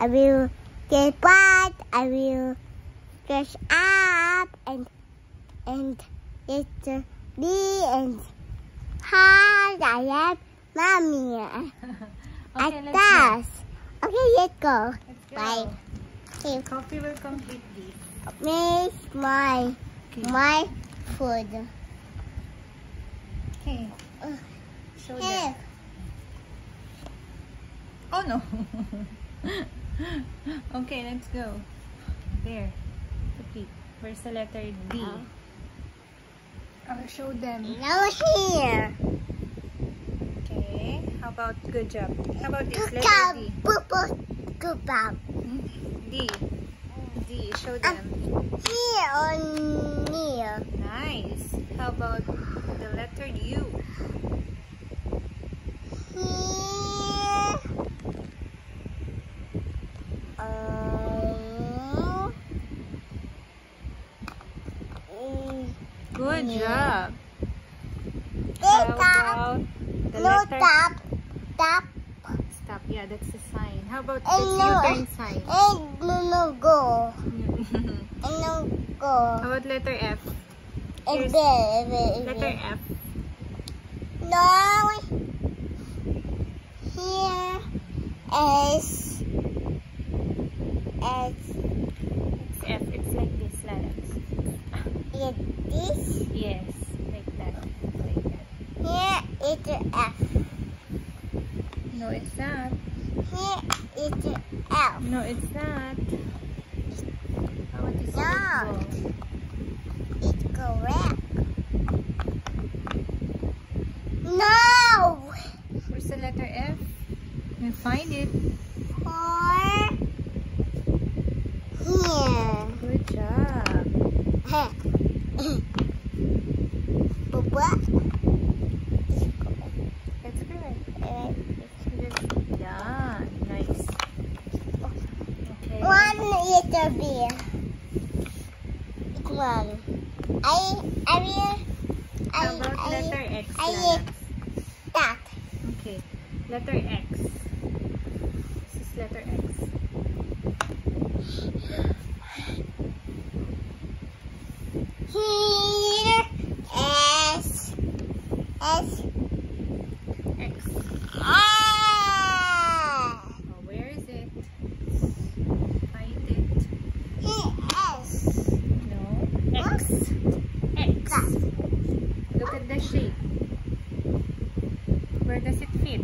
I will get bad. I will dress up and and it's uh, me and hi. I am mommy. okay, let's go. Okay, let's go. Let's go. Bye. Okay, Coffee will complete this. Miss my Okay. my food. Okay. Uh, Show Here. them. Oh no. okay, let's go. There. Repeat. Where's the letter D? Oh. Oh, show them. Now here. Okay. How about good job? How about this Good letter job. D? Good job. Good job. D. D. Show Ah. them. Here on here. Nice. How about the letter U? Here. Um, mm, Good Yeah. job. Good How job. about the No letter tap. Tap. Stop. Yeah, that's the sign. How about no, U-turn sign? and no, go. And no, go. How about letter F? Here's Letter. F. No. Here is is It's F. It's like this, Lalaks. it this. Yes, like that. Like that. Here is F. No, it's not. Here is the F. No, it's not. How about this Not. It's correct. No. Where's the letter F? You find it. Or here. Good job. Huh. Bubba. That's correct. Uh, Just, yeah, nice. Okay. One little beer. Come on. I I will I How about I letter X, I Lalaks? that. Okay. Letter X. This is letter X. Here is is X. ah. Where is it? Find it. No. X. X. Look at the shape. Where does it fit?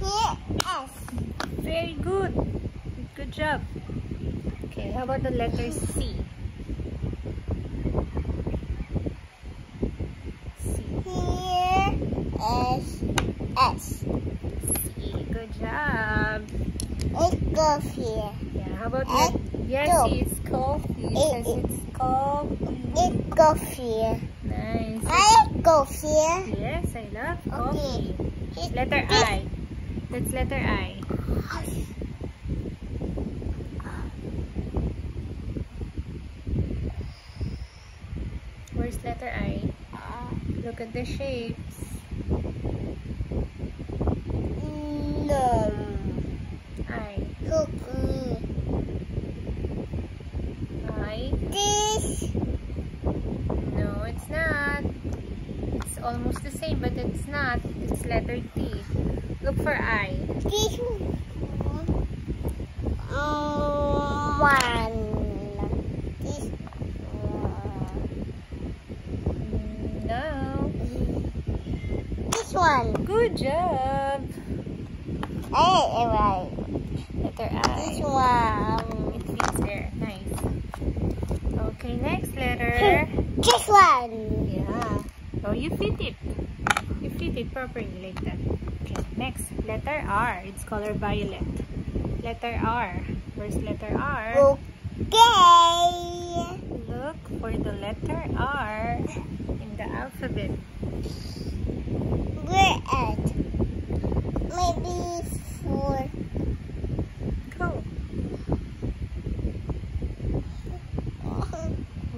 here is Very good. Good job. Okay, how about the letter C? C. here is S. C. Good job. It goes here. Yeah, how about Eh, let Yes, go. it's coffee. Yes, eh. it's coffee. It goes here. Nice. I go here. Yes, I love coffee. It- Letter I. That's letter I. Letter I? Look at the shapes. no. I. Cook me. I. This. No, it's not. It's almost the same, but it's not. It's letter T. Look for I. This one. Um, one. This one. No. This one. Good job. Hey, right. Letter This one. It fits there. Nice. Okay, next letter. This one. Yeah. Oh, you fit it. You fit it properly like that. Okay, next. Letter R. It's color violet. Letter R. Where's letter R? Okay. Look for the letter R in the alphabet. Where at? Maybe four. Go.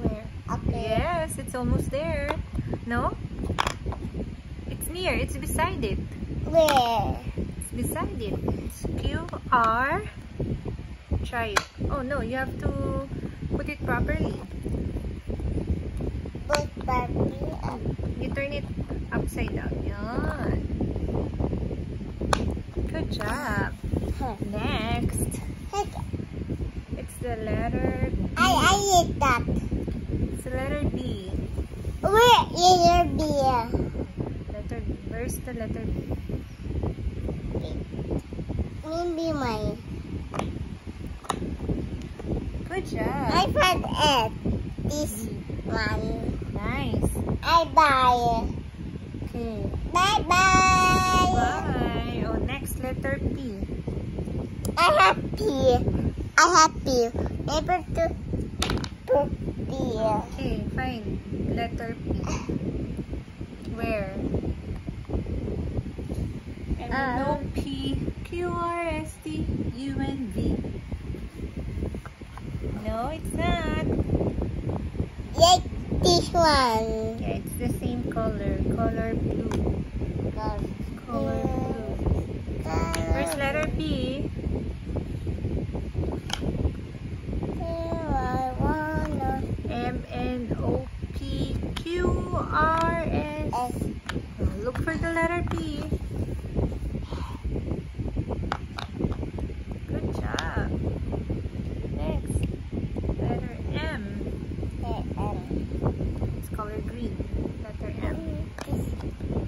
Where? Okay. Yes, it's almost there. No? It's near. It's beside it. Where? It's beside it. It's Q R. Try it. Oh no, you have to put it properly. Put up. You turn it upside down. Yan. Good job. Next, it's the letter B. I I eat that. It's the letter B. Where is your B? Letter B. Where's the letter B? Maybe my. Good job. I found it. This one. Nice. I buy. Okay. Bye bye. Bye. Oh, next letter P. I happy. I happy. Maybe to put beer. Okay, fine. Letter P. Where? And we Uh, know P, Q, R, S, T, U, and V. No, it's not. This one. Yeah, it's the same color. Color blue. Color blue. First letter P. I wanna M, N, O, P, Q, R, S. S. Oh, Look for the letter P. Good job. Next, letter M. M. It's color green. Letter M. This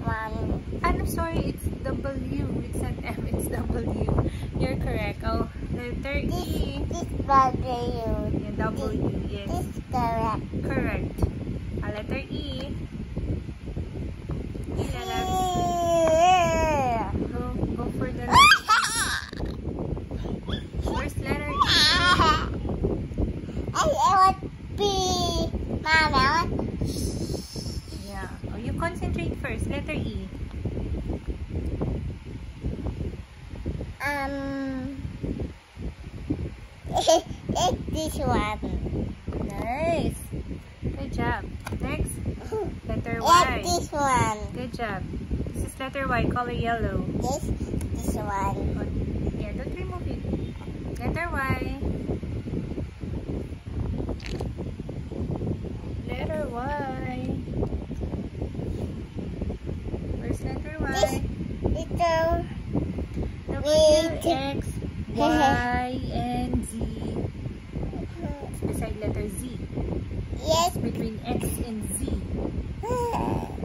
one. I'm sorry, it's W. It's not M, it's W. You're correct. Oh, E. This W. Yeah, W, yes. This correct. Correct. A letter E. E. Yeah. Go, go for the letter. First letter E. I, I want B. Mama, I want Yeah. Oh, you concentrate first. Letter E. um. it's this one. Nice. Good job. Next, letter Y. this one. Good job. This is letter Y, color yellow. This this one. Yeah, don't remove it. Letter Y. Letter Y. Where's letter Y? Little W. X, uh-huh. Y, and Z. Beside letter Z. yes. Between X and Z.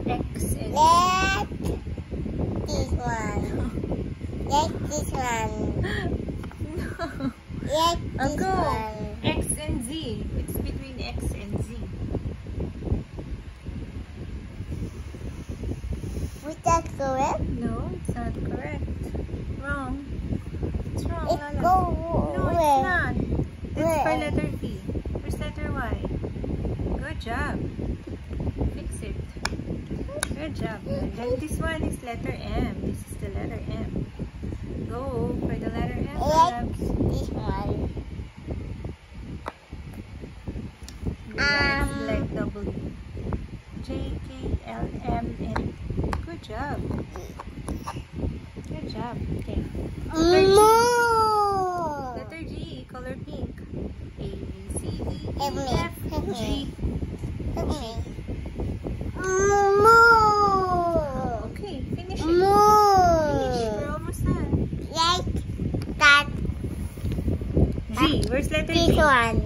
X and Let this one. Let this one. no. Let Oh, this go. one. X and Z. It's between X and Z. Was that correct? It's not correct. Wrong. It's wrong. It Lala. go No, it's not. That's for letter V. Where's letter Y? Good job. Fix it. Good job. And then this one is letter M. This is the letter M. Go for the letter M. This one. It's Um, like W. J, K, L, M, N. Good job. Good job. Okay. Letter G. Moo. Letter G, color pink. A, B, C, D, Help E, me. F, Help me. G. Help me. Moo. Okay, finish it. Finish. We're almost done. Like that. G. Where's letter This one.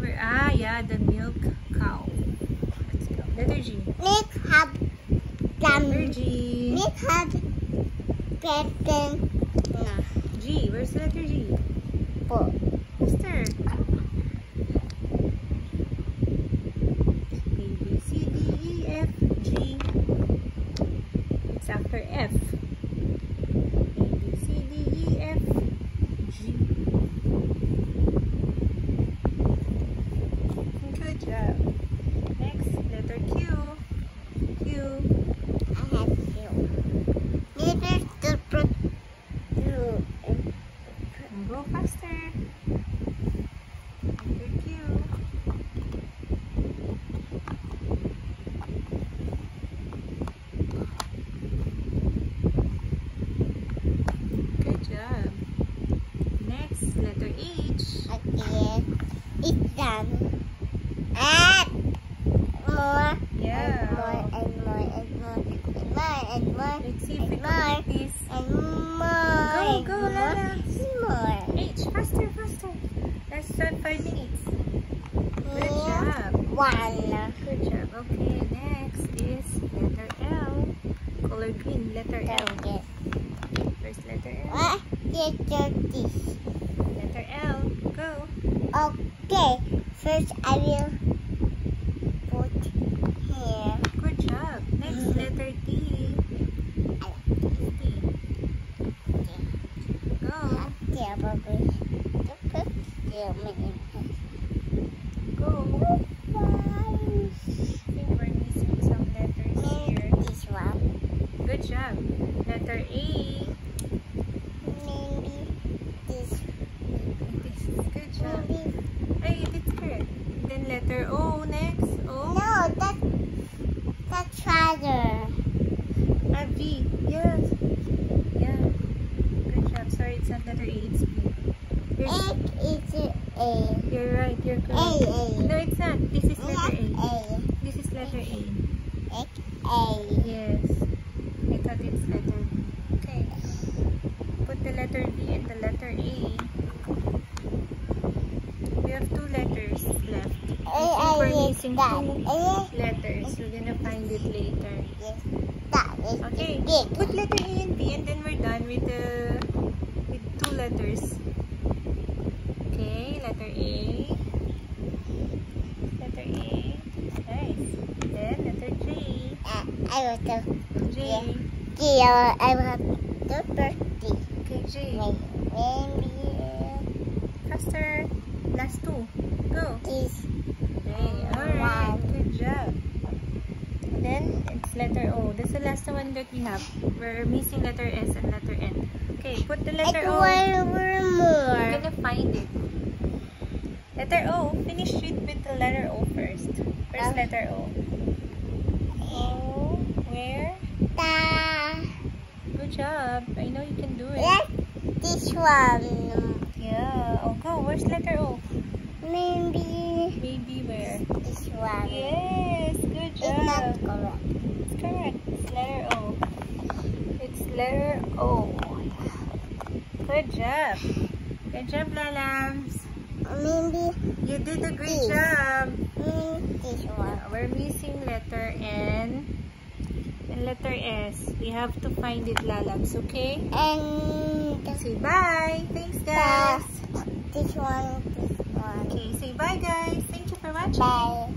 Where, ah, yeah, the milk cow. Let's go. Letter G. Make have Letter. G. Make have No. G. Where's the letter G? Four. Mister. A, B, C, D, E, F, G. It's after F. A, B, C, D, E, F, G. Good job. Next, letter Q. Q. I have you. Neither to put you. Go faster. Letter Q. Good job. letter H. Okay. It's done. And more. Yeah. And more and more and more and more and more Let's see if we and more complete this. and more. Go, and go, more, Lala. More. H, faster, faster. Let's start five minutes. Good Yeah. job. One. Good job. Okay, next is letter L. Color green, letter L. Okay. First letter L. What is this? Letter L. Go. Okay. First, I will put here. Good job. Next, mm-hmm. letter T. T. Go. There, Bobby. Put there, me. Go. I think we're missing some letters here. This one. Good job. Letter A. Maybe this. This is good job. Maybe. Hey, that's correct. Then letter O next. O. No, that that's father. Ah. Yes. Yeah. Good job. Sorry, it's not letter A. It's V. You're, Egg is A. you're right. You're correct. A. No, it's not. This is letter A. A. This is letter A. Egg, A. Yes. I thought it's letter B. Okay. Put the letter B and the letter A. We have two letters left. A, I think we're A is two letters. We're gonna find it later. yes, Okay. Put letter A and B and then we're done with the with two letters. Okay, letter A. Letter A. Nice. Then letter J. Uh, I will do. J. Yeah. Here, I will do birthday. Okay, J. Maybe Faster. Last two. Go. this. Okay, alright. Good job. And then it's letter O. That's the last one that we have. We're missing letter S and letter N. Okay, put the letter It's O. one We're more. gonna find it. Letter O. Finish it with the letter O first. First Ah. letter O. O. Where? Ta. Good job. I know you can do it. Let this one. Yeah. Oh, go. Where's letter O? Maybe Maybe where? this one. Yes. Good It's not job. correct. It's correct. It's letter O. It's letter O. Good job. Good job, Lalams. Maybe You did a great Yes. job. this one. We're missing letter N and letter S. We have to find it, Lalams, okay? And Say bye. Thanks, guys. this one, this one. Okay, say bye, guys. Thank you for watching. Bye.